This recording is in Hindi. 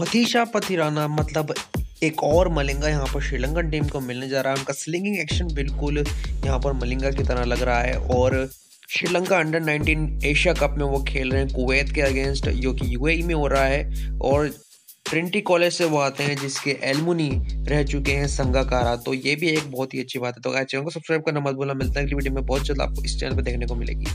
मथीशा पथिराना मतलब एक और मलिंगा यहाँ पर श्रीलंकन टीम को मिलने जा रहा है। उनका स्लिंगिंग एक्शन बिल्कुल यहाँ पर मलिंगा की तरह लग रहा है और श्रीलंका अंडर 19 एशिया कप में वो खेल रहे हैं कुवैत के अगेंस्ट जो कि यूएई में हो रहा है। और ट्रिंटी कॉलेज से वो आते हैं, जिसके एलमुनी रह चुके हैं संगाकारा तो ये भी एक बहुत ही अच्छी बात है। तो चैनल को सब्सक्राइब करना मत भूलना। मिलता है अगली वीडियो में। बहुत जल्द आपको इस चैनल पर देखने को मिलेगी।